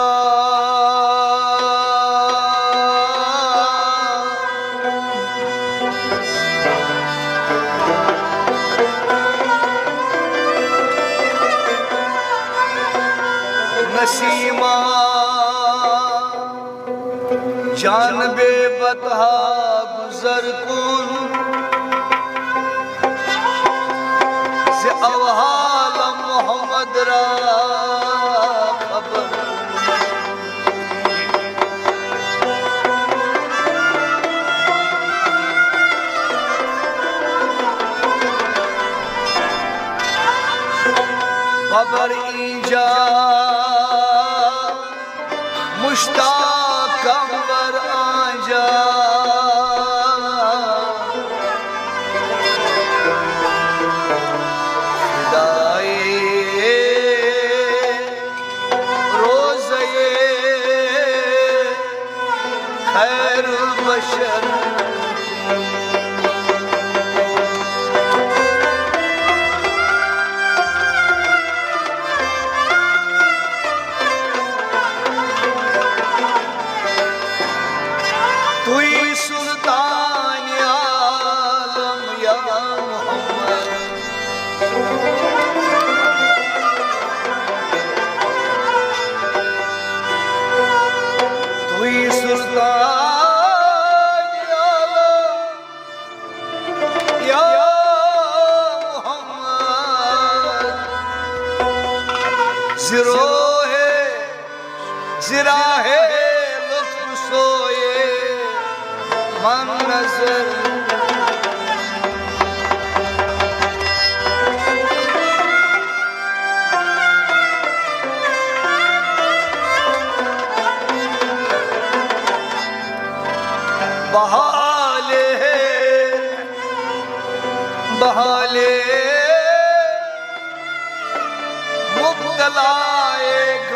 نسیمہ جان بے بتہ گزر کن۔ سے اوہال محمد را۔ خبر اینجا مشتاق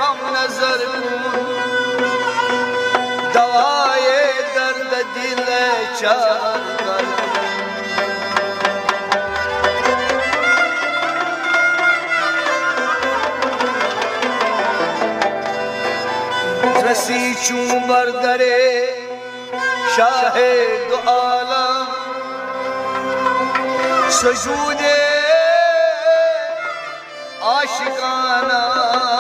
هم نظر کن دوای درد دل چار رسی چون بردر شاه دو عالم سجود عاشقانه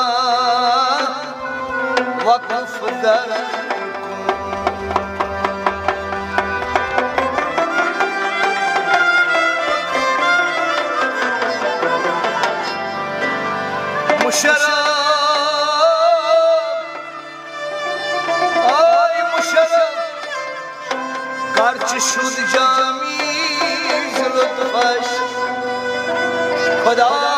چه شد جامی زلطفش خدا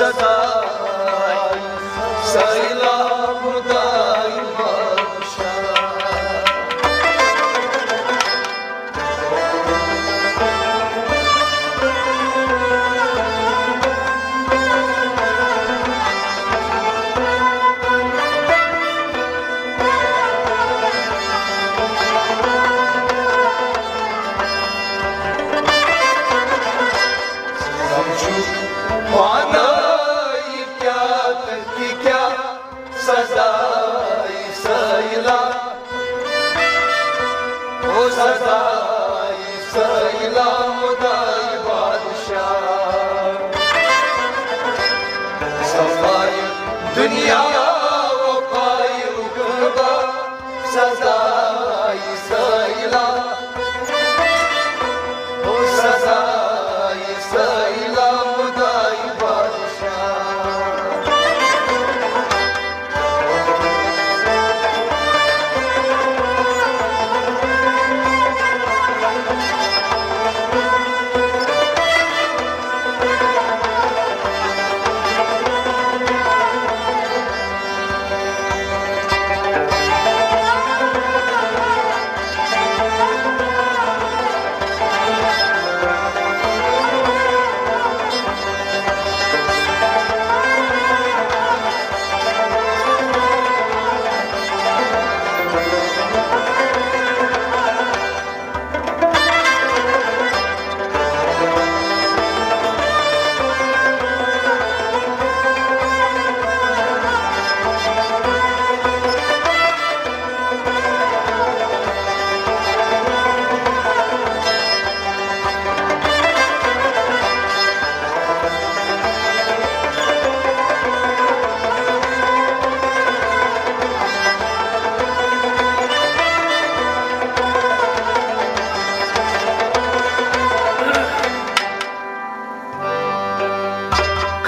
सदा सैला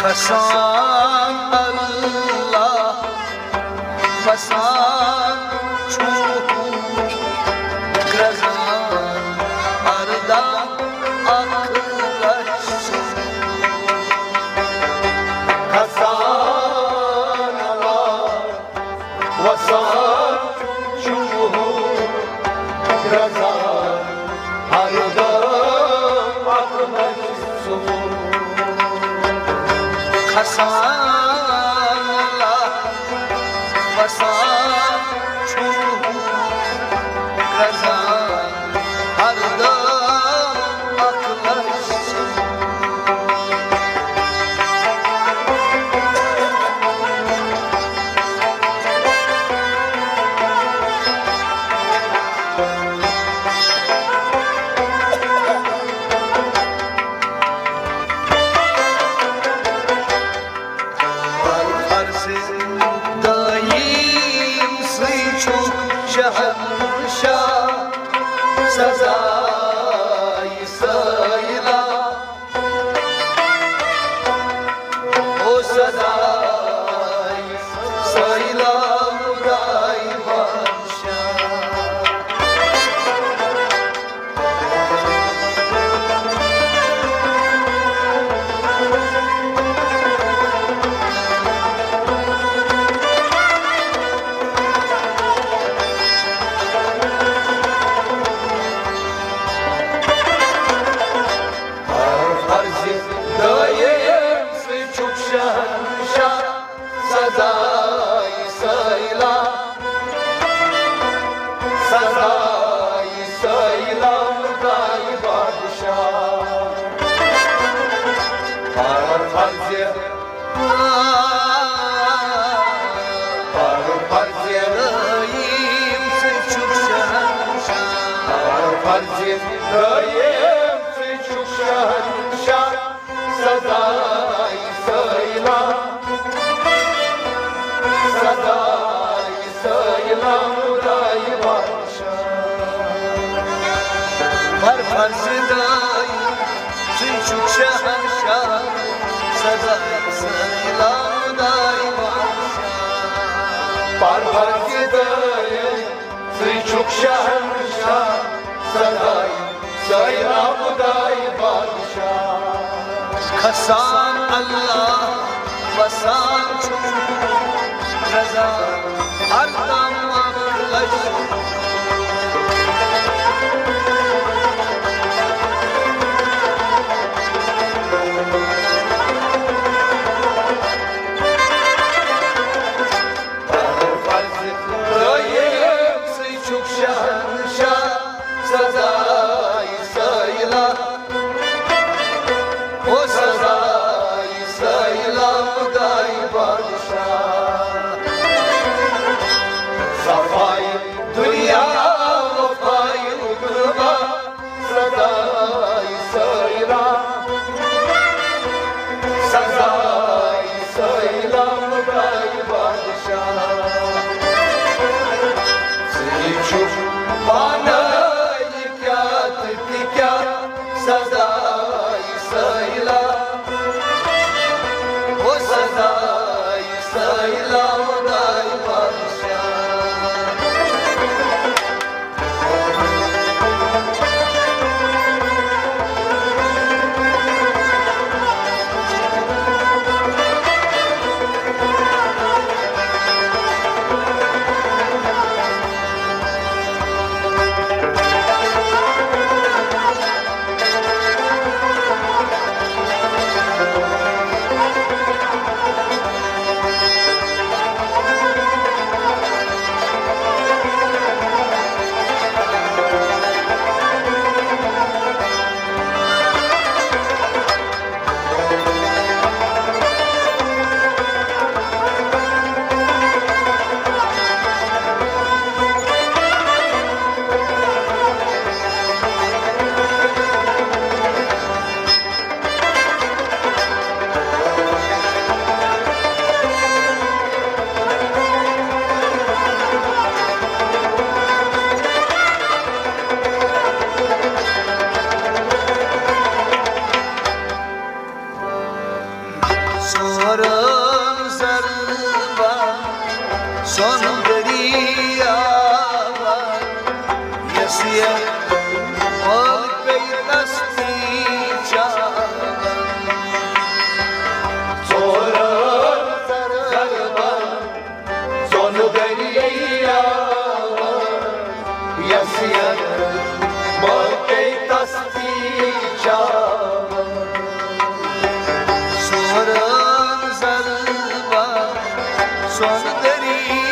خسارة Küçük şahşah Sadarsın ilan daima Barbar gidayım Küçük şahşah Sadayım Sayram daima Kasan Allah Basan çok Reza Ardan Mamırlaşır સુંદરી.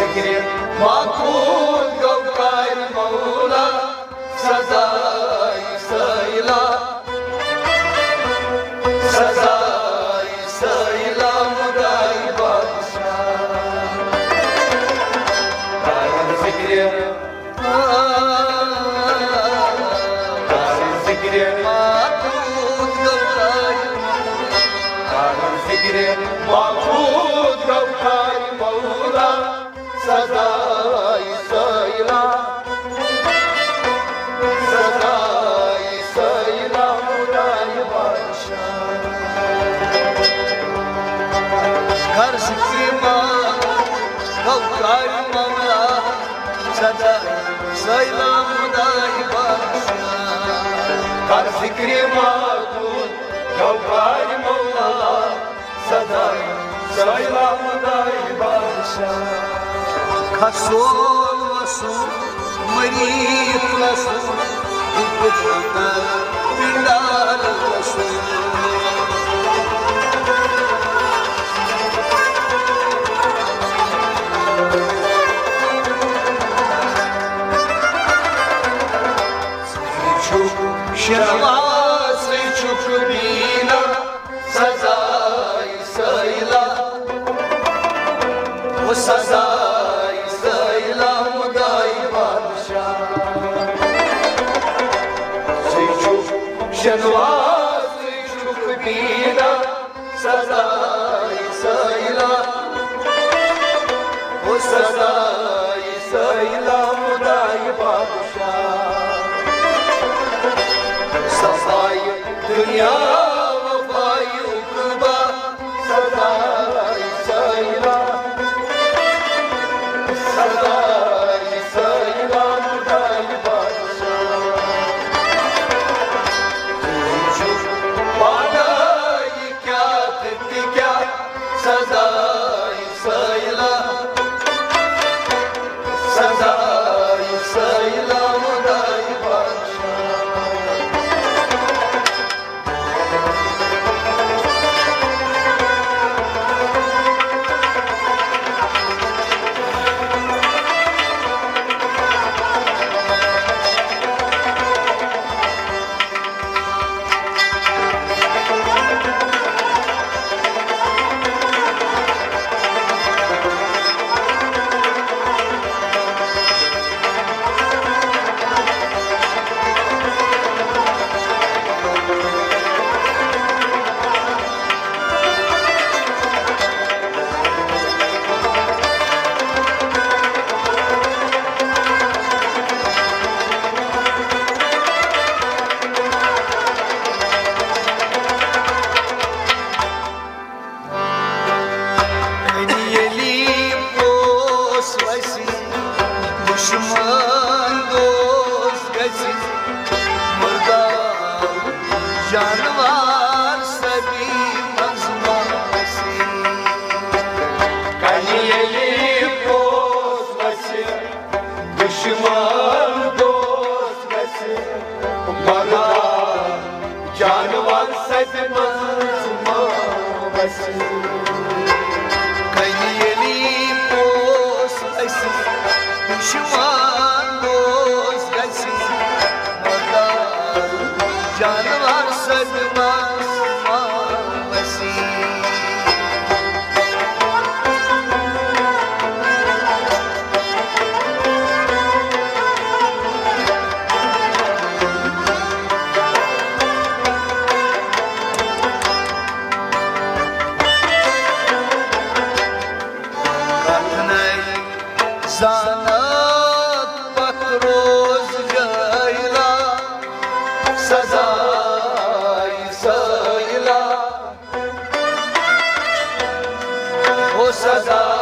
ذکر مقبول گو کار مولا سزا Har zikri matun Gavvar Sadar Saylam day barşa Kas olasın Marif olasın सदा जानवा सदा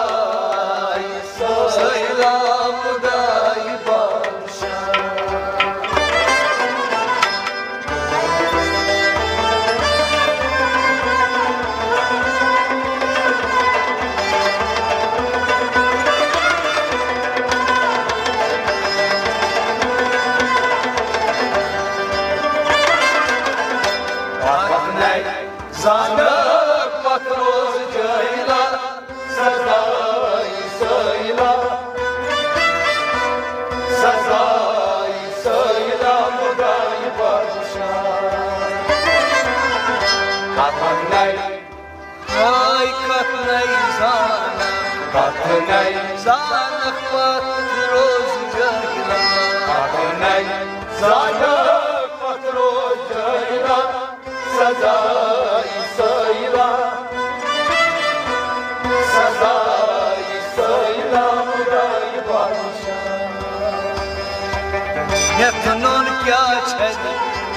कनून क्या छे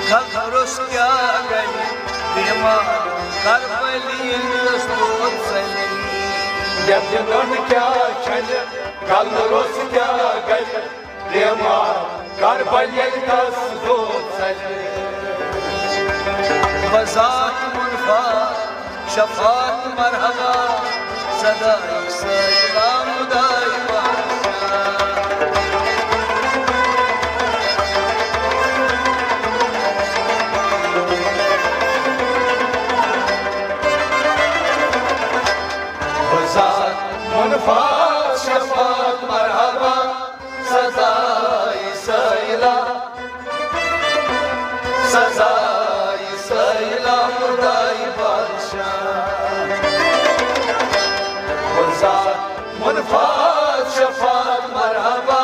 खबरोस क्या गई बीमार कर बलिए दोस्तों चले जब कनून क्या छे खबरोस क्या गई बीमार कर बलिए दोस्तों चले वजात मुनफा शफात मरहबा सदा एक सलाम दाइमा الحسن مرحبا.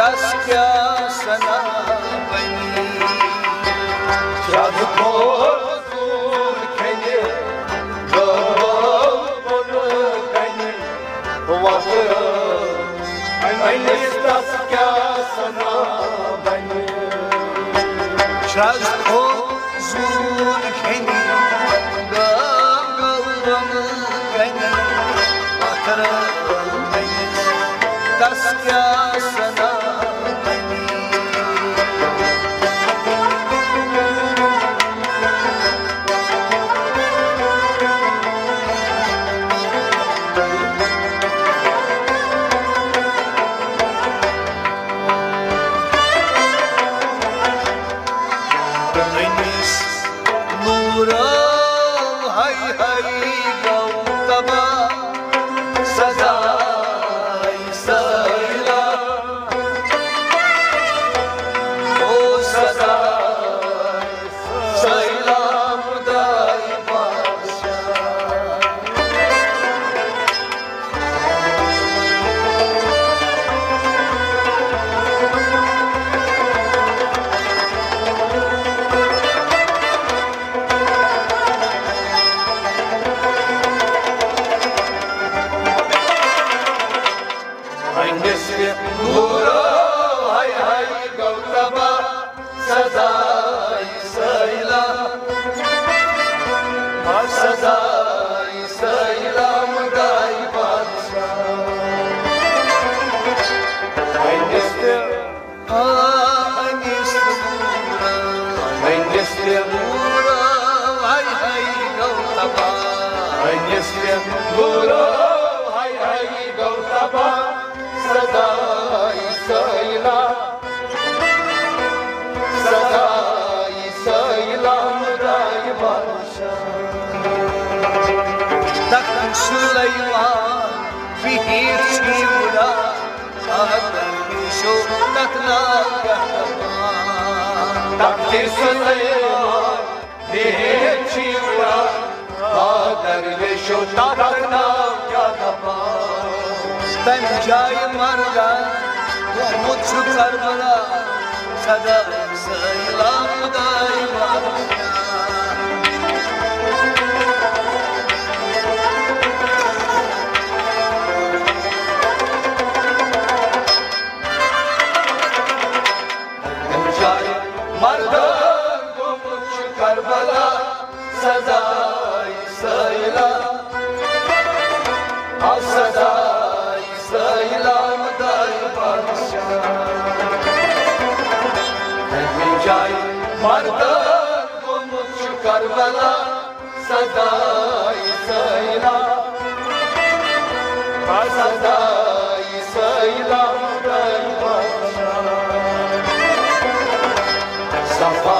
Tas kya sana bani Çaz kozur keni Gavunu keni Vatı Aynistas kya sana bani Çaz kozu keni Gab banı Adar şu takla kahraman Takdir Süleyman bir çivra ve şu takna yadama Ben cayım arda Umut şu Karbala Sada sayılan daima Çay mardan kumut Karbala Sadai sayla sadai sayla Mıday parça Safayı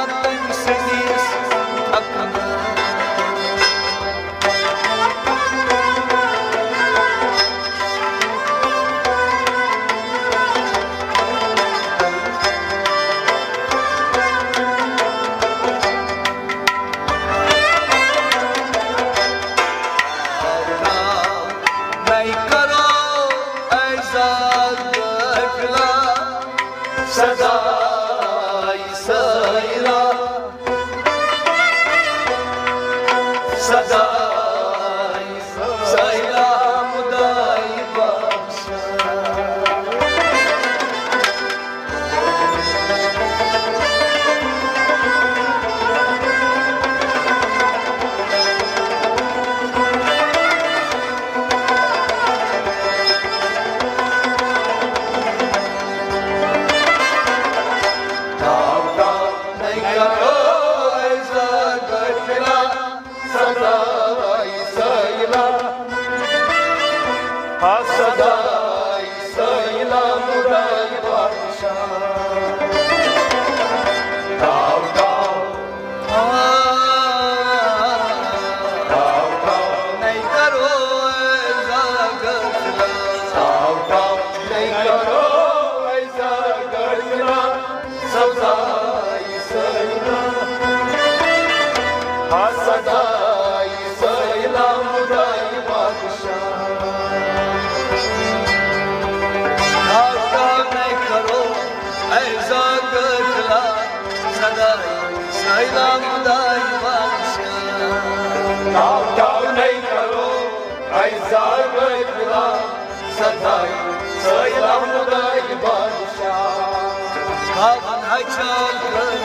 Havan haçalı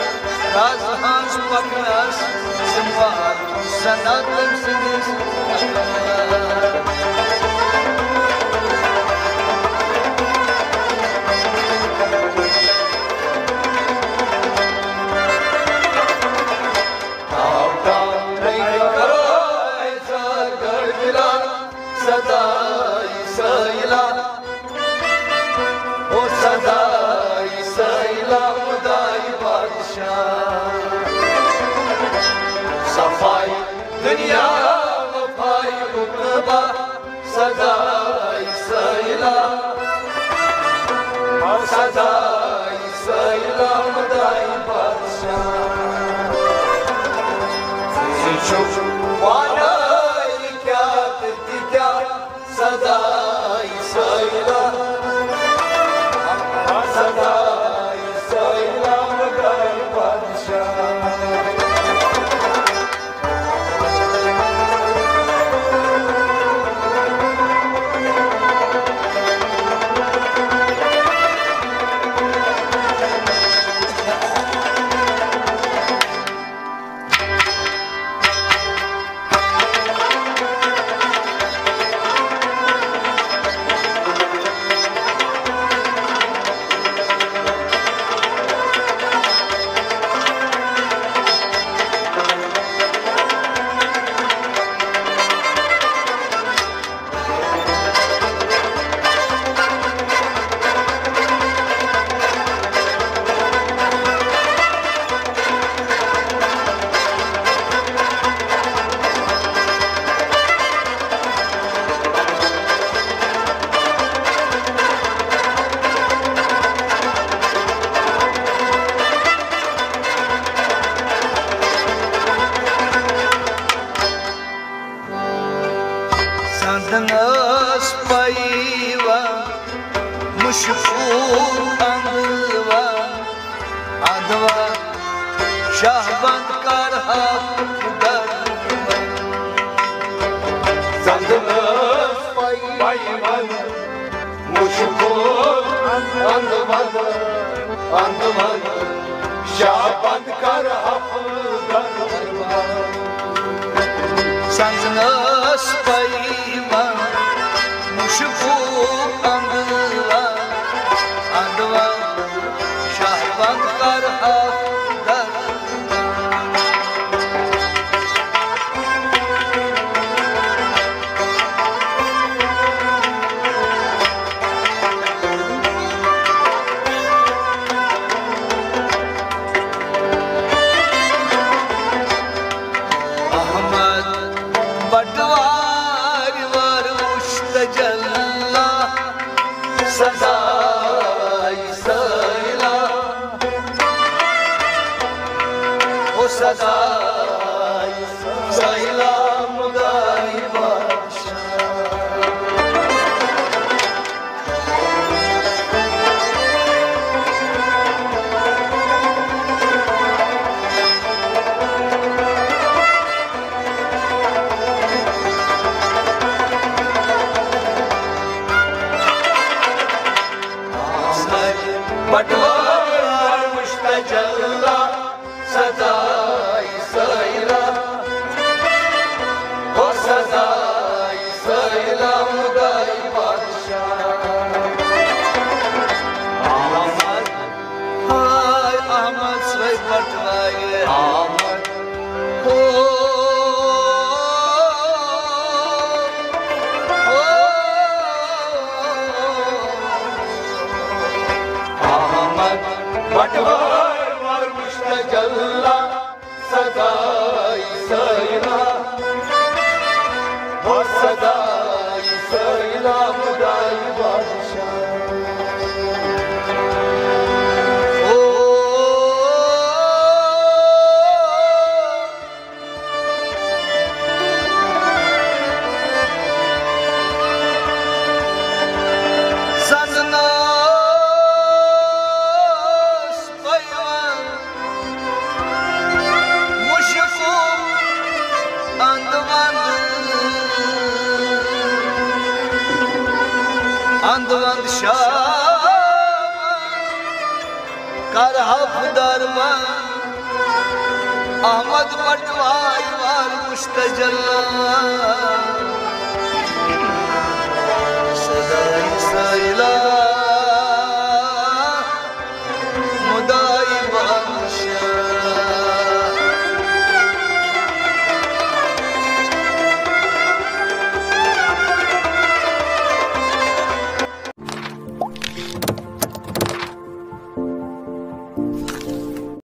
Raz hans paknas Semua sanat lemsenis Akbar 다. مشغول انوا ادوا شهبان کار حق در سندنس پایوان مشغول اندوان اندوان شهبان کار حق در سندنس پایوان مشغول اندوان شهوت بر حق در O sadai